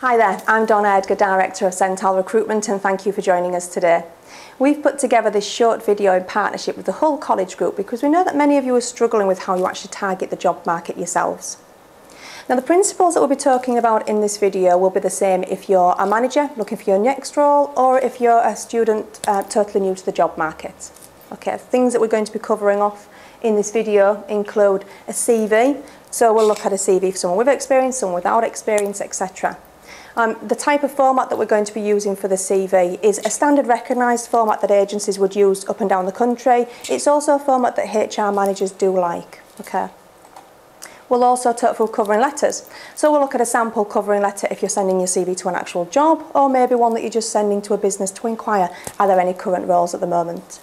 Hi there, I'm Donna Edgar, Director of Sental Recruitment and thank you for joining us today. We've put together this short video in partnership with the Hull College Group because we know that many of you are struggling with how you actually target the job market yourselves. Now the principles that we'll be talking about in this video will be the same if you're a manager looking for your next role or if you're a student uh, totally new to the job market. Okay, things that we're going to be covering off in this video include a CV, so we'll look at a CV for someone with experience, someone without experience, etc. Um, the type of format that we're going to be using for the CV is a standard recognised format that agencies would use up and down the country. It's also a format that HR managers do like. Okay. We'll also talk through covering letters. So we'll look at a sample covering letter if you're sending your CV to an actual job or maybe one that you're just sending to a business to inquire are there any current roles at the moment.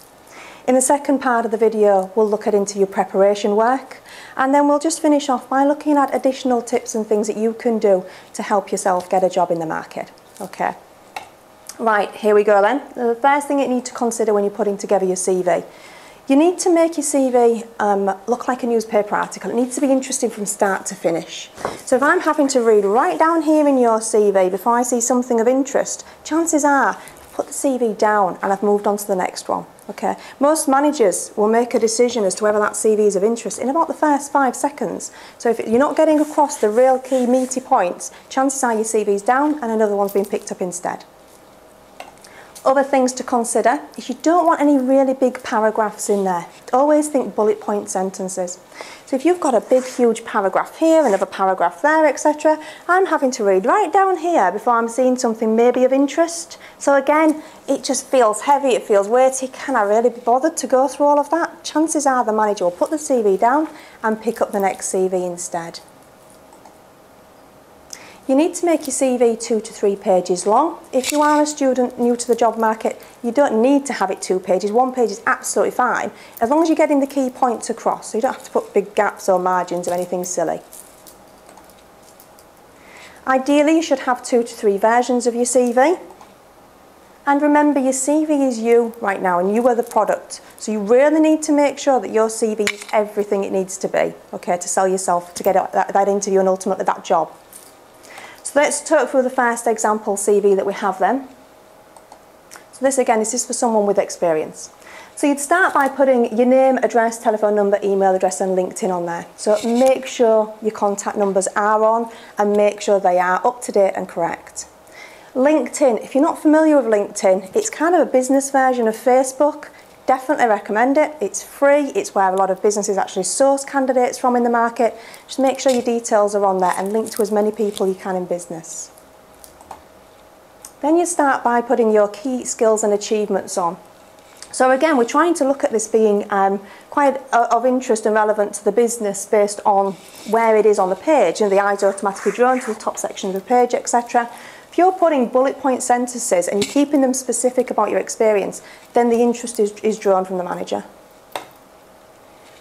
In the second part of the video, we'll look at interview preparation work and then we'll just finish off by looking at additional tips and things that you can do to help yourself get a job in the market. Okay. Right, here we go then. The first thing you need to consider when you're putting together your CV you need to make your CV um, look like a newspaper article. It needs to be interesting from start to finish. So if I'm having to read right down here in your CV before I see something of interest, chances are I've put the CV down and I've moved on to the next one. Okay. Most managers will make a decision as to whether that CV is of interest in about the first five seconds. So if you're not getting across the real key meaty points, chances are your CV's down and another one's been picked up instead. Other things to consider is you don't want any really big paragraphs in there. Always think bullet point sentences. So if you've got a big huge paragraph here, another paragraph there, etc., I'm having to read right down here before I'm seeing something maybe of interest. So again, it just feels heavy, it feels weighty. Can I really be bothered to go through all of that? Chances are the manager will put the CV down and pick up the next CV instead. You need to make your CV two to three pages long. If you are a student new to the job market, you don't need to have it two pages. One page is absolutely fine, as long as you're getting the key points across, so you don't have to put big gaps or margins or anything silly. Ideally, you should have two to three versions of your CV. And remember, your CV is you right now, and you are the product. So you really need to make sure that your CV is everything it needs to be, okay, to sell yourself, to get that, that interview and ultimately that job. So let's talk through the first example CV that we have then. So this again, this is for someone with experience. So you'd start by putting your name, address, telephone number, email address and LinkedIn on there. So make sure your contact numbers are on and make sure they are up to date and correct. LinkedIn, if you're not familiar with LinkedIn, it's kind of a business version of Facebook. Definitely recommend it. It's free. It's where a lot of businesses actually source candidates from in the market. Just make sure your details are on there and link to as many people you can in business. Then you start by putting your key skills and achievements on. So again, we're trying to look at this being um, quite of interest and relevant to the business based on where it is on the page. And the eyes automatically drawn to the top section of the page, etc. If you're putting bullet point sentences and you're keeping them specific about your experience, then the interest is, is drawn from the manager.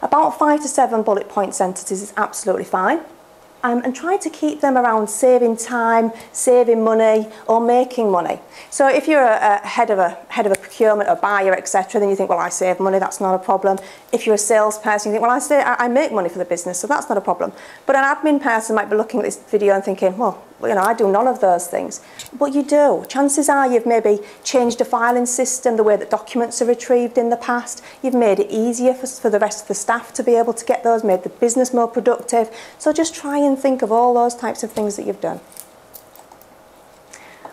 About five to seven bullet point sentences is absolutely fine. Um, and try to keep them around saving time, saving money, or making money. So if you're a, a head of a head of a procurement, a buyer, etc., then you think, well, I save money, that's not a problem. If you're a salesperson, you think, well, I, say, I, I make money for the business, so that's not a problem. But an admin person might be looking at this video and thinking, well, you know, I do none of those things. But you do. Chances are you've maybe changed a filing system, the way that documents are retrieved in the past. You've made it easier for, for the rest of the staff to be able to get those, made the business more productive. So just try and think of all those types of things that you've done.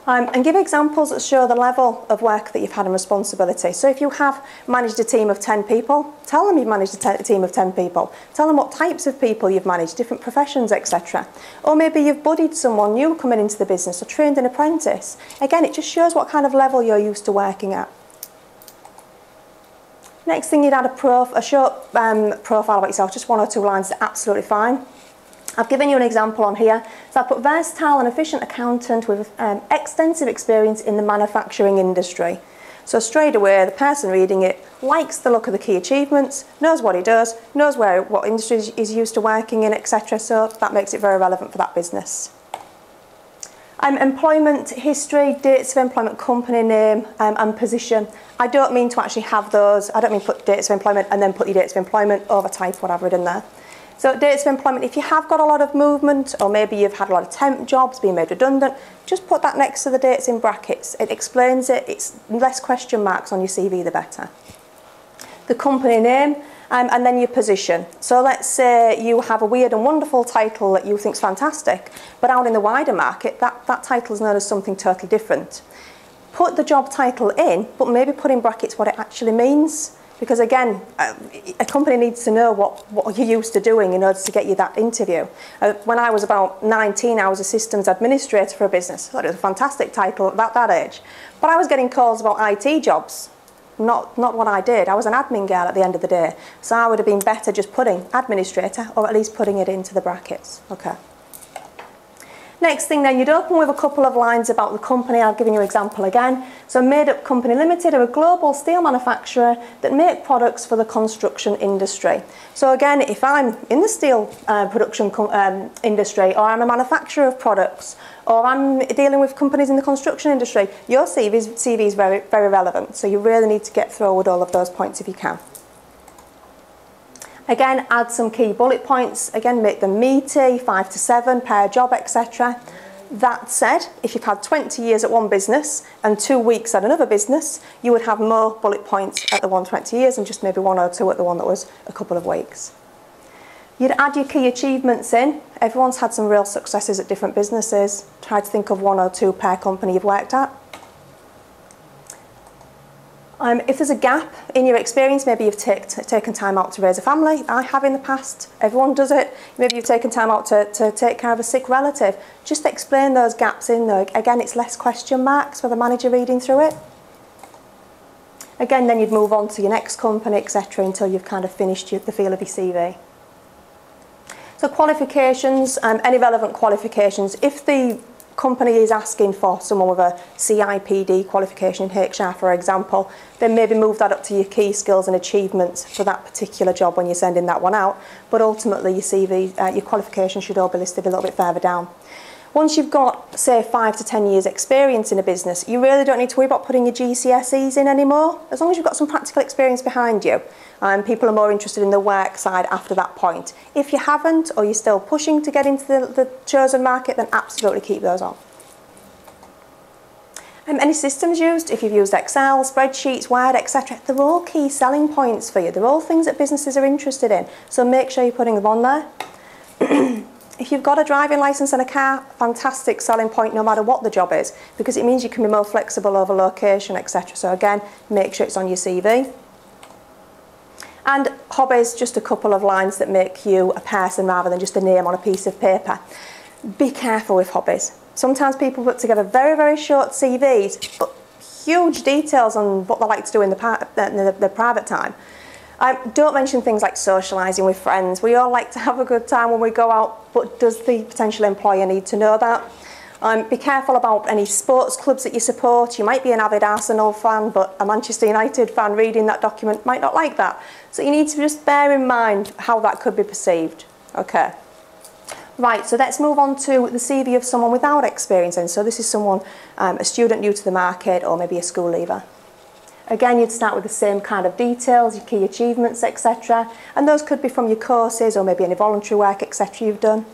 Um, and give examples that show the level of work that you've had and responsibility. So if you have managed a team of 10 people, tell them you've managed a team of 10 people. Tell them what types of people you've managed, different professions, etc. Or maybe you've buddied someone new coming into the business or trained an apprentice. Again, it just shows what kind of level you're used to working at. Next thing you'd add a, prof, a short um, profile about yourself, just one or two lines, absolutely fine. I've given you an example on here. So I put versatile and efficient accountant with um, extensive experience in the manufacturing industry. So straight away, the person reading it likes the look of the key achievements, knows what he does, knows where what industry he's used to working in, etc. So that makes it very relevant for that business. Um, employment history, dates of employment, company name um, and position. I don't mean to actually have those. I don't mean put dates of employment and then put your dates of employment, over type what I've written there. So dates of employment, if you have got a lot of movement or maybe you've had a lot of temp jobs being made redundant, just put that next to the dates in brackets. It explains it, it's less question marks on your CV the better. The company name, um, and then your position. So let's say you have a weird and wonderful title that you think is fantastic, but out in the wider market, that, that title is known as something totally different. Put the job title in, but maybe put in brackets what it actually means. Because again, uh, a company needs to know what, what you're used to doing in order to get you that interview. Uh, when I was about 19, I was a systems administrator for a business. I thought it was a fantastic title at that, that age. But I was getting calls about IT jobs not, not what I did. I was an admin girl at the end of the day. So I would have been better just putting administrator or at least putting it into the brackets. Okay. Next thing then, you'd open with a couple of lines about the company. I've given you an example again. So Made Up Company Limited are a global steel manufacturer that make products for the construction industry. So again, if I'm in the steel uh, production um, industry or I'm a manufacturer of products or I'm dealing with companies in the construction industry, your CV is, CV is very, very relevant. So you really need to get through with all of those points if you can. Again, add some key bullet points. Again, make them meaty, five to seven, per job, etc. That said, if you've had 20 years at one business and two weeks at another business, you would have more bullet points at the one 20 years and just maybe one or two at the one that was a couple of weeks. You'd add your key achievements in. Everyone's had some real successes at different businesses. Try to think of one or two per company you've worked at. Um, if there's a gap in your experience, maybe you've take, taken time out to raise a family. I have in the past. Everyone does it. Maybe you've taken time out to, to take care of a sick relative. Just explain those gaps in there. Again, it's less question marks for the manager reading through it. Again, then you'd move on to your next company, etc., until you've kind of finished your, the feel of your CV. So qualifications, um, any relevant qualifications. If the company is asking for someone with a CIPD qualification in HR, for example, then maybe move that up to your key skills and achievements for that particular job when you're sending that one out. But ultimately, your CV, uh, your qualification should all be listed a little bit further down. Once you've got, say, five to 10 years experience in a business, you really don't need to worry about putting your GCSEs in anymore. As long as you've got some practical experience behind you, um, people are more interested in the work side after that point. If you haven't, or you're still pushing to get into the, the chosen market, then absolutely keep those on. Um, any systems used, if you've used Excel, spreadsheets, Word, etc., they're all key selling points for you. They're all things that businesses are interested in. So make sure you're putting them on there. If you've got a driving licence and a car, fantastic selling point no matter what the job is, because it means you can be more flexible over location, etc. So again, make sure it's on your CV. And hobbies, just a couple of lines that make you a person rather than just a name on a piece of paper. Be careful with hobbies. Sometimes people put together very, very short CVs, but huge details on what they like to do in the, uh, in the, the private time. Don't mention things like socialising with friends. We all like to have a good time when we go out, but does the potential employer need to know that? Um, be careful about any sports clubs that you support. You might be an avid Arsenal fan, but a Manchester United fan reading that document might not like that. So you need to just bear in mind how that could be perceived. Okay. Right, so let's move on to the CV of someone without experience. And so this is someone, um, a student new to the market or maybe a school leaver. Again, you'd start with the same kind of details, your key achievements, etc. And those could be from your courses or maybe any voluntary work, etc. you've done.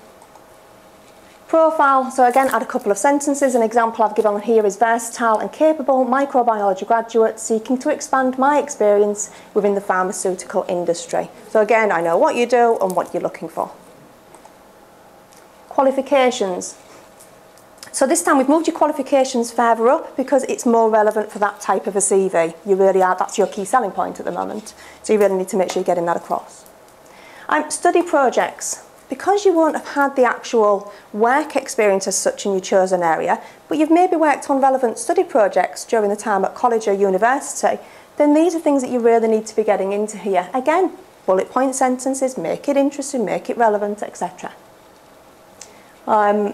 Profile, so again, add a couple of sentences. An example I've given here is versatile and capable microbiology graduate seeking to expand my experience within the pharmaceutical industry. So again, I know what you do and what you're looking for. Qualifications. So this time we've moved your qualifications further up because it's more relevant for that type of a CV. You really are, that's your key selling point at the moment. So you really need to make sure you're getting that across. Um, study projects. Because you won't have had the actual work experience as such in your chosen area, but you've maybe worked on relevant study projects during the time at college or university, then these are things that you really need to be getting into here. Again, bullet point sentences, make it interesting, make it relevant, etc. Um,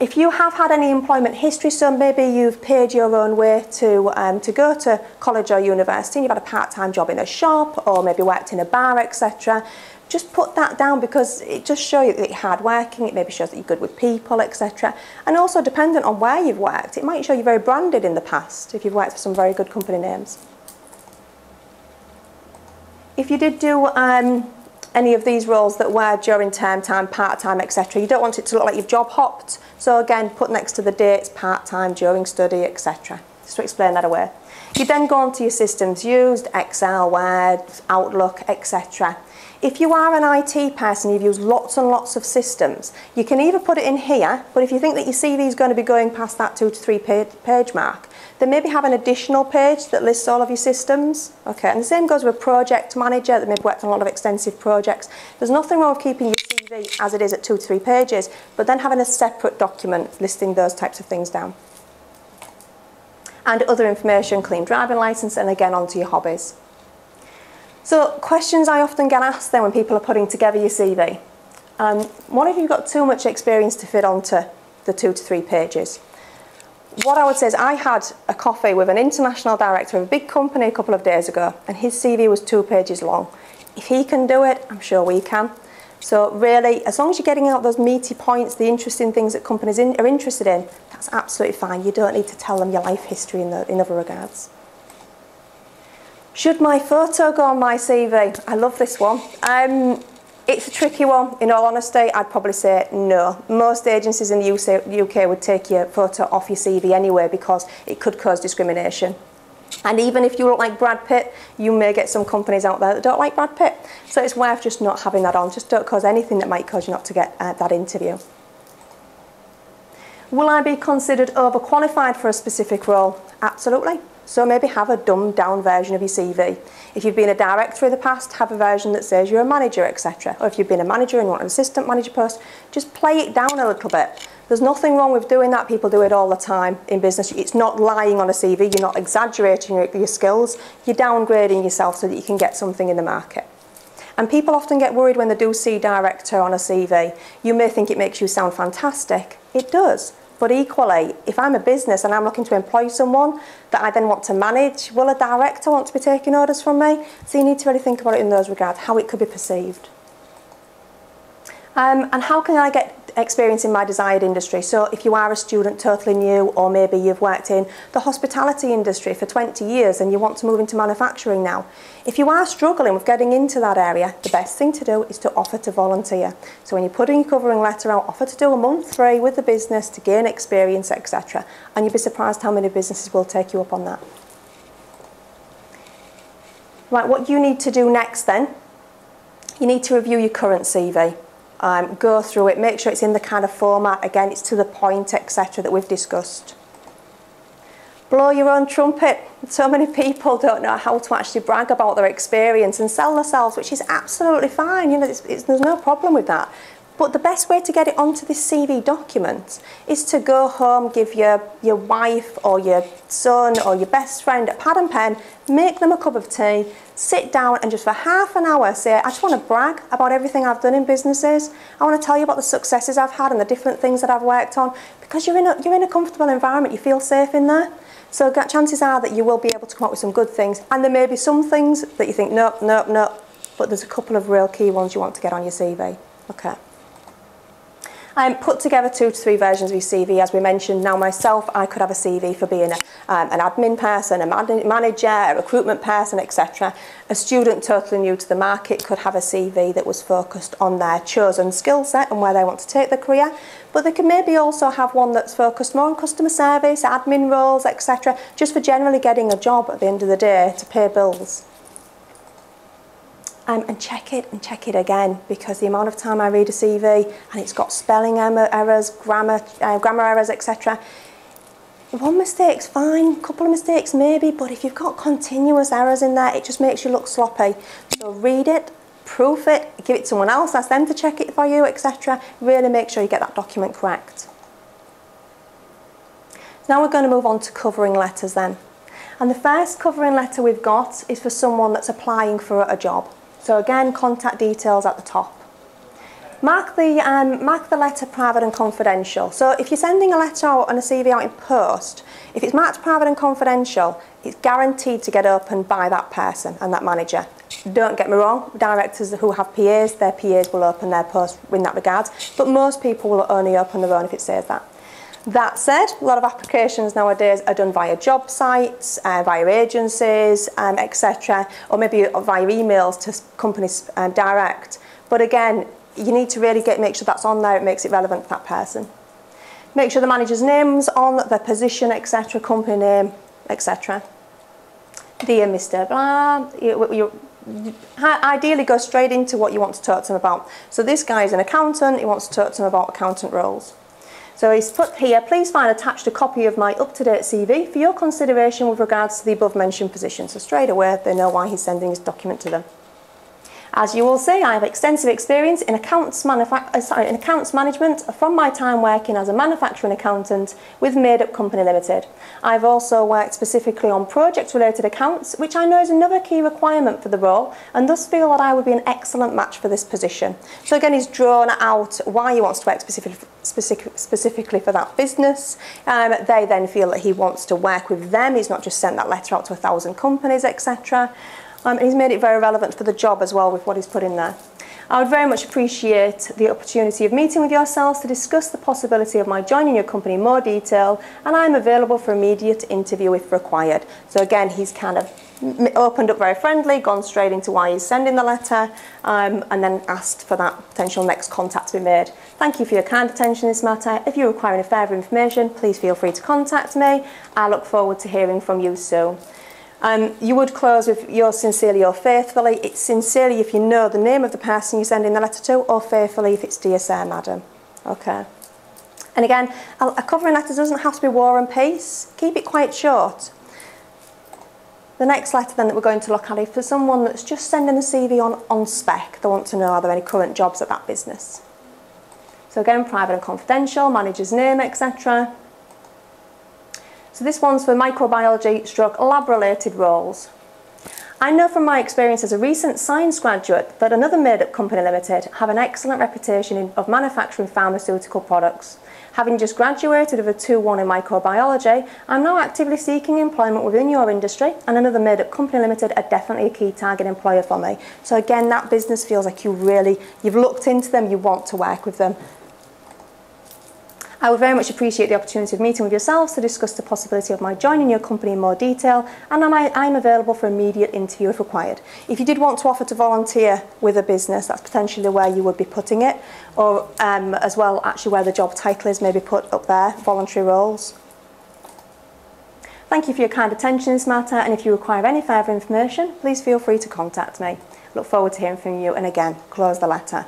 if you have had any employment history, so maybe you've paid your own way to, um, to go to college or university and you've had a part-time job in a shop or maybe worked in a bar, etc., just put that down because it just shows you that you're hard working, it maybe shows that you're good with people, etc. And also dependent on where you've worked, it might show you're very branded in the past if you've worked for some very good company names. If you did do um, any of these roles that were during term time, part-time, etc. You don't want it to look like you've job hopped. So again, put next to the dates, part-time, during study, etc. Just to explain that away. You then go on to your systems used, Excel, Word, Outlook, etc. If you are an IT person, you've used lots and lots of systems, you can either put it in here, but if you think that your CV is going to be going past that two to three page, page mark, then maybe have an additional page that lists all of your systems. Okay, and the same goes with a project manager that maybe worked on a lot of extensive projects. There's nothing wrong with keeping your CV as it is at two to three pages, but then having a separate document listing those types of things down. And other information, clean driving license, and again onto your hobbies. So questions I often get asked then when people are putting together your CV. Um, what if you've got too much experience to fit onto the two to three pages? What I would say is I had a coffee with an international director of a big company a couple of days ago and his CV was two pages long. If he can do it, I'm sure we can. So really, as long as you're getting out those meaty points, the interesting things that companies in, are interested in, that's absolutely fine. You don't need to tell them your life history in, the, in other regards. Should my photo go on my CV? I love this one. Um, it's a tricky one. In all honesty, I'd probably say no. Most agencies in the UK would take your photo off your CV anyway because it could cause discrimination. And even if you look like Brad Pitt, you may get some companies out there that don't like Brad Pitt. So it's worth just not having that on. Just don't cause anything that might cause you not to get uh, that interview. Will I be considered overqualified for a specific role? Absolutely. So maybe have a dumbed down version of your CV. If you've been a director in the past, have a version that says you're a manager, etc. Or if you've been a manager and you want an assistant manager post, just play it down a little bit. There's nothing wrong with doing that. People do it all the time in business. It's not lying on a CV. You're not exaggerating your, your skills. You're downgrading yourself so that you can get something in the market. And people often get worried when they do see director on a CV. You may think it makes you sound fantastic. It does. But equally, if I'm a business and I'm looking to employ someone that I then want to manage, will a director want to be taking orders from me? So you need to really think about it in those regards, how it could be perceived. Um, and how can I get experience in my desired industry. So if you are a student totally new or maybe you've worked in the hospitality industry for 20 years and you want to move into manufacturing now, if you are struggling with getting into that area, the best thing to do is to offer to volunteer. So when you're putting your covering letter out, offer to do a month free with the business to gain experience, etc. And you'll be surprised how many businesses will take you up on that. Right, what you need to do next then, you need to review your current CV um, go through it, make sure it's in the kind of format, again, it's to the point, etc., that we've discussed. Blow your own trumpet. So many people don't know how to actually brag about their experience and sell themselves, which is absolutely fine. You know, it's, it's, there's no problem with that. But the best way to get it onto this CV document is to go home, give your, your wife or your son or your best friend a pad and pen, make them a cup of tea, sit down and just for half an hour say, I just want to brag about everything I've done in businesses. I want to tell you about the successes I've had and the different things that I've worked on because you're in a, you're in a comfortable environment, you feel safe in there. So chances are that you will be able to come up with some good things and there may be some things that you think, nope, nope, nope, but there's a couple of real key ones you want to get on your CV. Okay. um, put together two to three versions of your CV. As we mentioned, now myself, I could have a CV for being a, um, an admin person, a man manager, a recruitment person, etc. A student totally new to the market could have a CV that was focused on their chosen skill set and where they want to take their career. But they can maybe also have one that's focused more on customer service, admin roles, etc. Just for generally getting a job at the end of the day to pay bills. Um, and check it and check it again because the amount of time I read a CV and it's got spelling errors, grammar, uh, grammar errors, etc. One mistake's fine, a couple of mistakes maybe, but if you've got continuous errors in there, it just makes you look sloppy. So read it, proof it, give it to someone else, ask them to check it for you, etc. Really make sure you get that document correct. Now we're going to move on to covering letters then. And the first covering letter we've got is for someone that's applying for a job. So again, contact details at the top. Mark the, um, mark the letter private and confidential. So if you're sending a letter out and a CV out in post, if it's marked private and confidential, it's guaranteed to get opened by that person and that manager. Don't get me wrong, directors who have PAs, their PAs will open their post in that regard, but most people will only open their own if it says that. That said, a lot of applications nowadays are done via job sites, uh, via agencies, um, etc., or maybe via emails to companies um, direct. But again, you need to really get make sure that's on there, it makes it relevant for that person. Make sure the manager's name's on, the position, etc., company name, etc. Dear Mr. Blah, you, you, ideally go straight into what you want to talk to them about. So this guy is an accountant, he wants to talk to them about accountant roles. So he's put here, please find attached a copy of my up-to-date CV for your consideration with regards to the above mentioned position. So straight away they know why he's sending his document to them. As you will see, I have extensive experience in accounts, uh, sorry, in accounts management from my time working as a manufacturing accountant with Made Up Company Limited. I've also worked specifically on project-related accounts, which I know is another key requirement for the role, and thus feel that I would be an excellent match for this position. So again, he's drawn out why he wants to work specific, specific, specifically for that business. Um, they then feel that he wants to work with them. He's not just sent that letter out to a thousand companies, etc. Um, and he's made it very relevant for the job as well with what he's put in there. I would very much appreciate the opportunity of meeting with yourselves to discuss the possibility of my joining your company in more detail and I'm available for immediate interview if required. So again, he's kind of opened up very friendly, gone straight into why he's sending the letter um, and then asked for that potential next contact to be made. Thank you for your kind attention in this matter. If you require any further information, please feel free to contact me. I look forward to hearing from you soon. You would close with yours sincerely or faithfully. It's sincerely if you know the name of the person you're sending the letter to, or faithfully if it's dear sir, madam. Okay. And again, a, a covering letter doesn't have to be war and peace. Keep it quite short. The next letter then that we're going to look at is for someone that's just sending the CV on, on spec. They want to know are there any current jobs at that business. So again, private and confidential, manager's name, etc. So this one's for microbiology stroke lab-related roles. I know from my experience as a recent science graduate that another made-up company limited have an excellent reputation in, of manufacturing pharmaceutical products. Having just graduated with a 2-1 in microbiology, I'm now actively seeking employment within your industry and another made-up company limited are definitely a key target employer for me. So again, that business feels like you really, you've looked into them, you want to work with them. I would very much appreciate the opportunity of meeting with yourselves to discuss the possibility of my joining your company in more detail and I'm, I'm available for immediate interview if required. If you did want to offer to volunteer with a business, that's potentially where you would be putting it or um, as well actually where the job title is maybe put up there, voluntary roles. Thank you for your kind attention in this matter and if you require any further information, please feel free to contact me. Look forward to hearing from you and again, close the letter.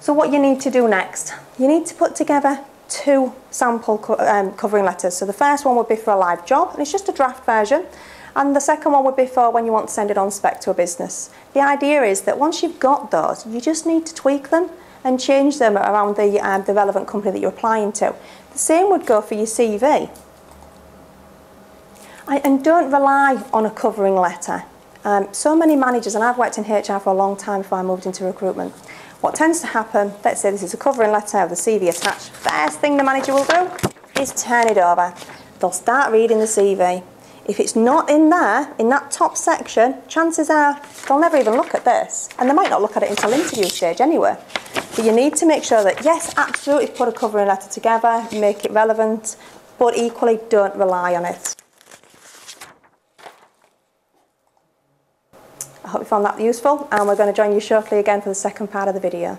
So what you need to do next, you need to put together two sample co um, covering letters. So the first one would be for a live job, and it's just a draft version. And the second one would be for when you want to send it on spec to a business. The idea is that once you've got those, you just need to tweak them and change them around the, um, the relevant company that you're applying to. The same would go for your CV. I, and don't rely on a covering letter. Um, so many managers, and I've worked in HR for a long time before I moved into recruitment, what tends to happen, let's say this is a covering letter with the CV attached, first thing the manager will do is turn it over. They'll start reading the CV. If it's not in there, in that top section, chances are they'll never even look at this. And they might not look at it until interview stage anyway. But you need to make sure that, yes, absolutely put a covering letter together, make it relevant, but equally don't rely on it. hope you found that useful and we're going to join you shortly again for the second part of the video.